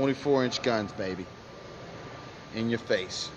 24 inch guns, baby. In your face.